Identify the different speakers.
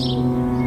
Speaker 1: Música